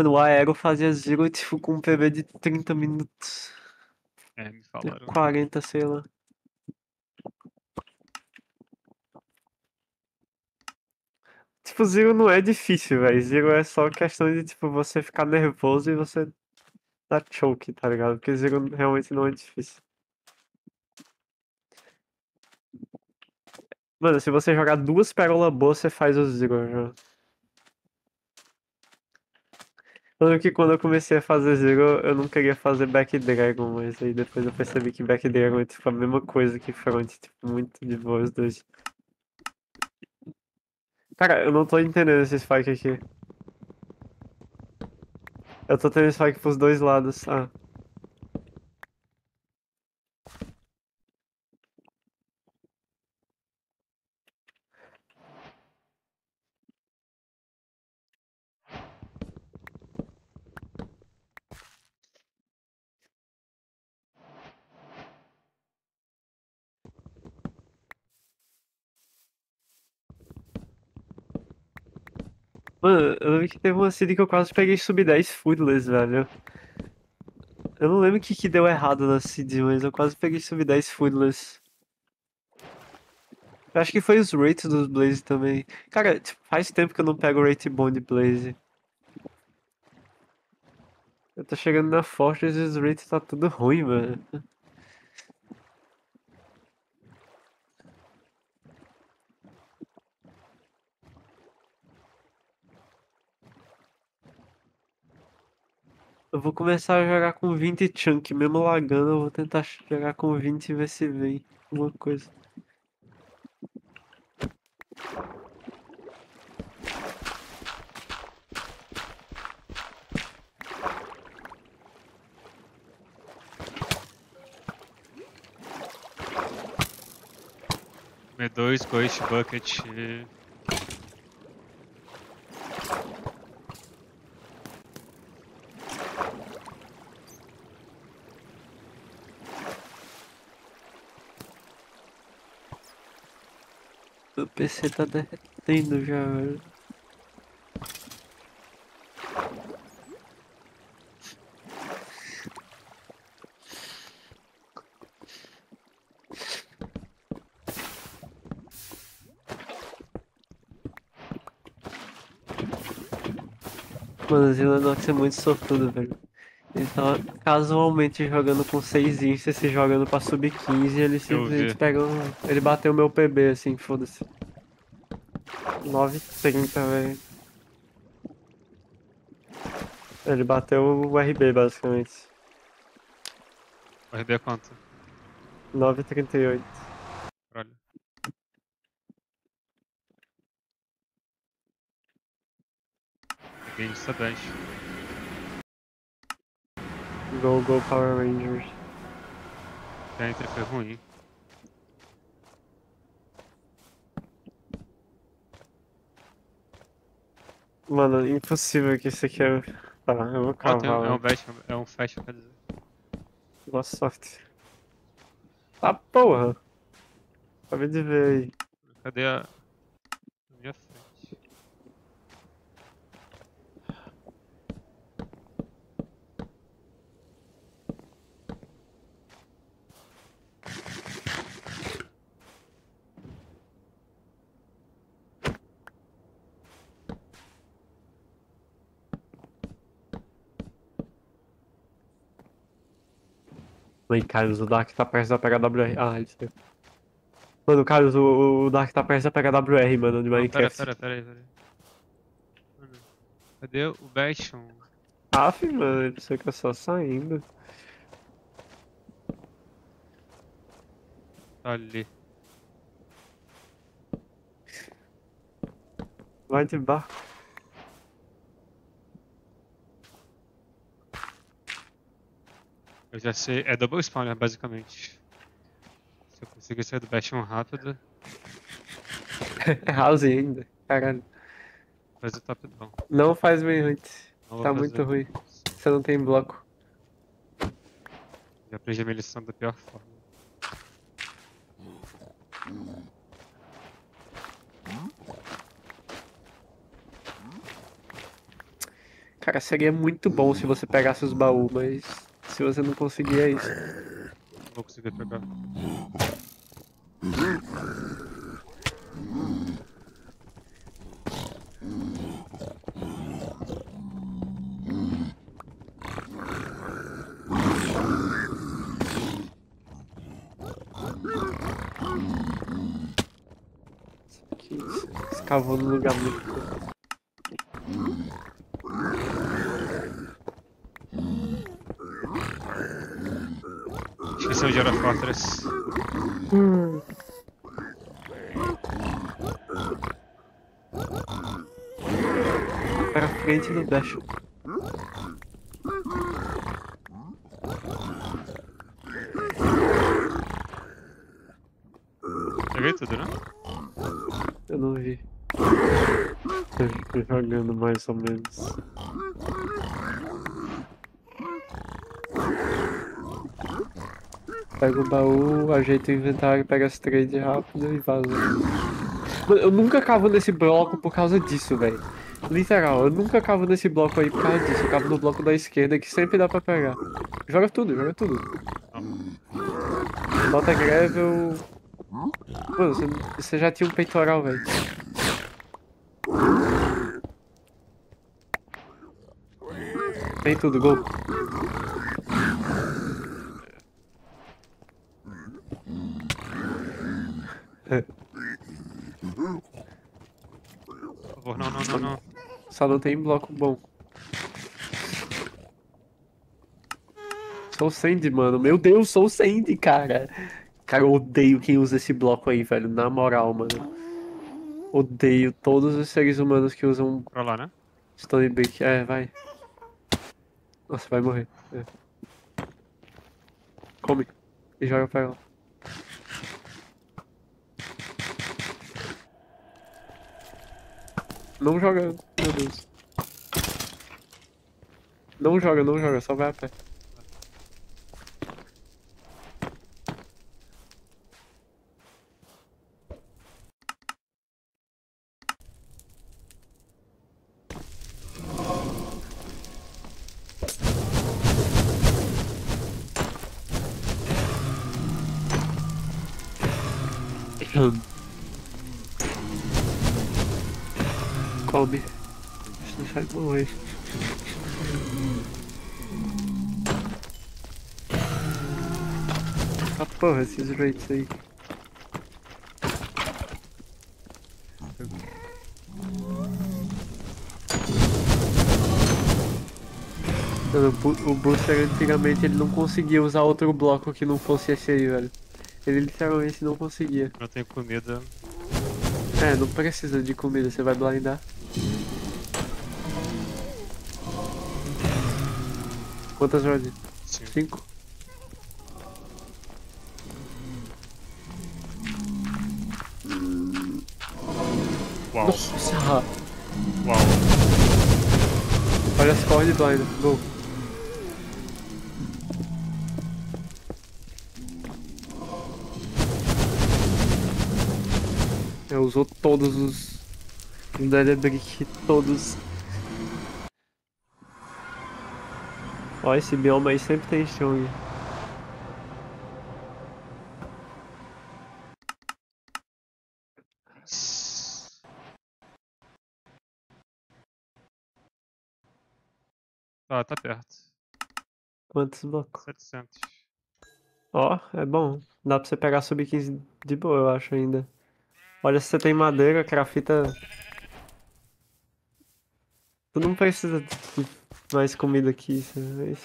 Mano, o Aero fazia Zero, tipo, com um PB de 30 minutos. É, me falaram. 40, sei lá. Tipo, Zero não é difícil, velho. Zero é só questão de, tipo, você ficar nervoso e você dar choke, tá ligado? Porque Zero realmente não é difícil. Mano, se você jogar duas pérolas boas, você faz o Zero já. Lembro que quando eu comecei a fazer Zero, eu não queria fazer Back Dragon, mas aí depois eu percebi que Back Dragon é tipo a mesma coisa que Front, tipo, muito de os dois. Cara, eu não tô entendendo esse spike aqui. Eu tô tendo spike pros dois lados. Ah. Mano, eu lembro que teve uma seed que eu quase peguei sub 10 Foodless, velho. Eu não lembro o que, que deu errado na seed, mas eu quase peguei sub 10 Foodless. Eu acho que foi os rates dos Blaze também. Cara, tipo, faz tempo que eu não pego rate bom de Blaze. Eu tô chegando na Fortress e os rates tá tudo ruim, mano. Eu vou começar a jogar com 20 chunk, mesmo lagando, eu vou tentar jogar com 20 e ver se vem alguma coisa. B2, Ghost Bucket. O PC tá derretendo já, velho. Mano, o Zilanox é muito sortudo, velho. Ele tá casualmente jogando com 6 inches, se jogando pra sub 15 ele simplesmente pega um... Ele bateu meu PB assim, foda-se. 9,30, velho. Ele bateu o RB basicamente. O RB é quanto? 9,38. Caralho. Peguei insta dash. Go, go Power Rangers. A entre foi ruim. Mano, impossível que isso aqui é. Tá, eu vou Ó, tem um- cavar. é um né? é um flash, quer dizer. Boa sorte. Tá porra! Acabei de ver aí. Cadê a. Na minha frente. Aí, Carlos, o Dark tá prestes a pegar WR. Ah, ele saiu. Mano, Carlos, o, o Dark tá prestes a pegar WR, mano, de pera, Minecraft. pera, pera aí, pera aí. Mano, Cadê o Bastion? Aff, mano, ele pensou que eu só saindo. Tá ali. Vai de barco. Eu já sei. É double spawner, basicamente. Se eu conseguir sair do Bastion rápido, É house ainda. Caralho. faz o top down. Não faz. Não vou Tá fazer. muito ruim. Você não tem bloco. Já aprendi a minha lição da pior forma. Cara, seria muito bom se você pegasse os baús, mas se você não conseguir é isso. Não vou conseguir pegar. Que escavou no lugar muito. Esqueci onde era a Fortress. Pra frente do Dash. Peguei tudo, né? Eu não vi. Eu fico jogando mais ou menos. Pega o baú, ajeita o inventário, pega as trade rápido e vaza. Mano, eu nunca cavo nesse bloco por causa disso, velho. Literal, eu nunca cavo nesse bloco aí por causa disso. Eu cavo no bloco da esquerda que sempre dá pra pegar. Joga tudo, joga tudo. Bota gravel. Mano, você já tinha um peitoral, velho. Tem tudo, gol. Por favor, não, não, não, não. Só não tem bloco bom. Soul Sand, mano. Meu Deus, Soul Sand, cara. Cara, eu odeio quem usa esse bloco aí, velho. Na moral, mano. Odeio todos os seres humanos que usam Pra lá, né? Stone Brick. É, vai. Nossa, vai morrer. É. Come. E joga pra ela. Não joga, meu Deus. Não joga, não joga, só vai a pé. Come. Você não vai morrer. Ah porra, esses rates aí. O Booster antigamente ele não conseguia usar outro bloco que não fosse esse aí, velho. Ele literalmente não conseguia. Não tenho comida. É, não precisa de comida, você vai blindar. Quantas ordens? Cinco? Uau, Nossa! uau. Olha as cordas blind. Go. É, usou todos os. Nether Brick, todos. Ó, esse bioma aí sempre tem strong. Tá, tá perto. Quantos blocos? 700. Ó, é bom. Dá pra você pegar sub 15 de boa, eu acho ainda. Olha, se você tem madeira, crafita. Tu não precisa de mais comida aqui, você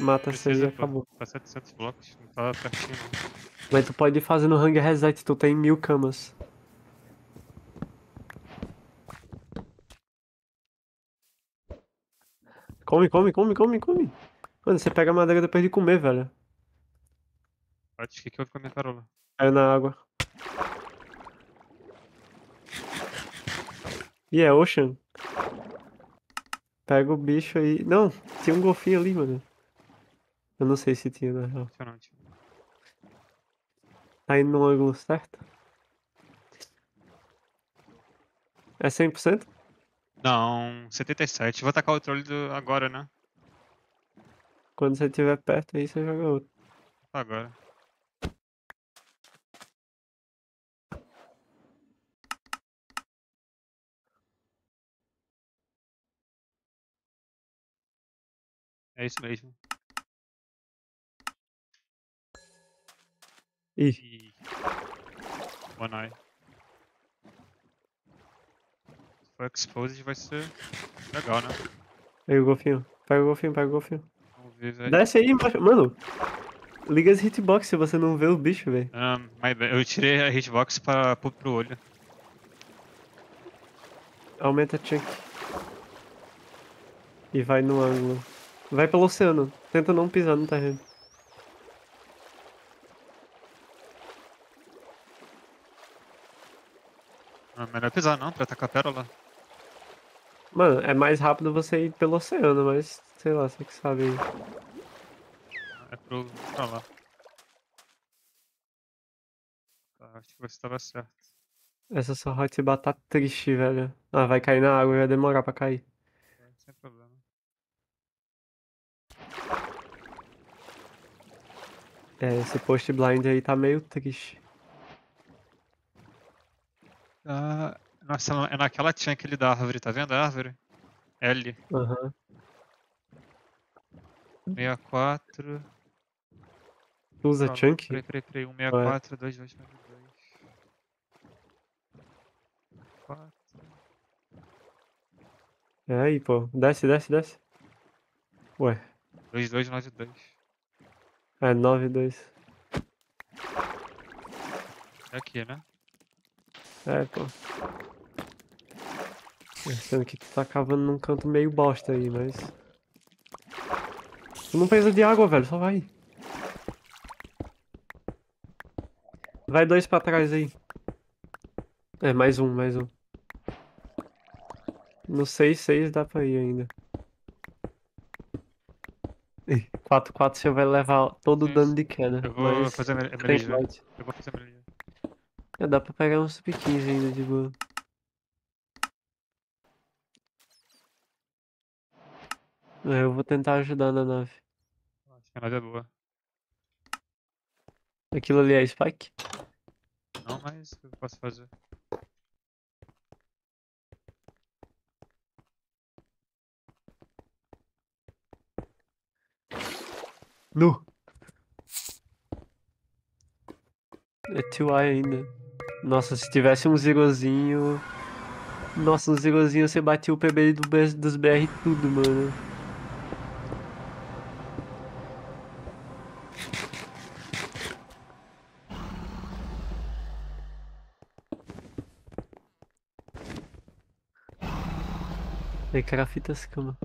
mata a e acabou. Tá 700 blocos. Não tá pertinho. Mas tu pode ir fazendo hang reset, tu tem mil camas. Come, come, come, come, come. Mano, você pega a madeira depois de comer, velho. Pode, o que que houve com a minha carola? Caiu na água. E é Ocean. Pega o bicho aí. Não, tinha um golfinho ali, mano. Eu não sei se tinha, na real. Tinha não, tinha. Tá indo no ângulo certo? É 100%? Não, 77. Vou tacar o trolling do... agora, né? Quando você estiver perto aí, você joga outro. Agora. É isso mesmo. Ih, E... One Eye. Se for Exposed vai ser legal, né? pega o golfinho. Pega o golfinho, pega o golfinho. Vamos ver, velho. Desce aí embaixo. Mano, liga as hitbox se você não vê o bicho, velho. Ah, my bad. Eu tirei a hitbox pra, pro, pro olho. Aumenta a chunk. E vai no ângulo. Vai pelo oceano. Tenta não pisar no terreno. Não, melhor pisar não, pra atacar a pérola. Mano, é mais rápido você ir pelo oceano, mas sei lá, você que sabe aí. É pro. pra lá. Tá, acho que você tava certo. Essa sua Hotbar tá triste, velho. Ah, vai cair na água, vai demorar pra cair. É, Sem problema. É, esse post blind aí tá meio triste. Ah, nossa, é naquela chunk ali da árvore, tá vendo a árvore? L, Aham. 64. Usa Calma, chunk? Peraí, peraí, peraí. 164, 2, 2, 2, 2. 4. É aí, pô. Desce, desce, desce. Ué, 2, 2, 9, 2. é 9, 2. É aqui, né? É, pô. Pensando que tu tá cavando num canto meio bosta aí, mas. Tu não precisa de água, velho, só vai. Vai dois pra trás aí. É, mais um, mais um. No 6, 6 dá pra ir ainda. 4, 4 você vai levar todo o dano de queda. Eu vou mas fazer a mele- a tem melee. light. Eu vou fazer a melee. É, dá pra pegar uns piquinhos ainda de boa. É, eu vou tentar ajudar na nave. Acho que a nave é boa. Aquilo ali é Spike? Não, mas eu posso fazer. Nu! É 2 ainda. Nossa, se tivesse um zerozinho. Nossa, um zerozinho você batia o PB do dos BR tudo, mano. Aí, cara, fita as cama.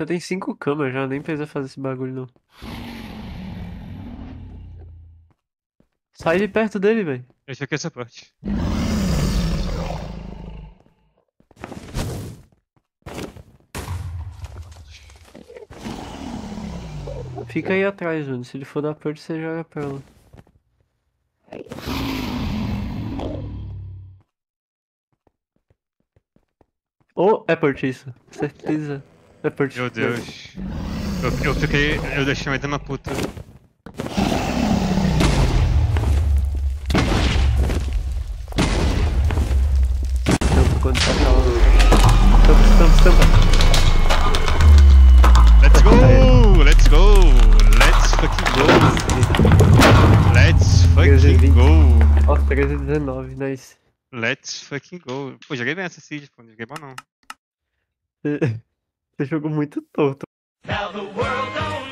Você tem cinco camas já, nem precisa fazer esse bagulho não. Sai de perto dele, velho. Deixa aqui essa parte. Fica aí atrás, mano. Se ele for dar perto, você joga pra lá. Oh, é perto isso. Certeza. É perto. Meu Deus. Eu, eu fiquei. Eu deixei uma uma puta. Tampa quando tá calado. Tampa, tampa, tampa. Let's go! Let's go! Let's fucking go! Let's fucking go! Ó, 13 e 19, nice. Let's fucking go! Pô, joguei bem essa seed, pô, não joguei bom não. Você jogou muito torto. Now the world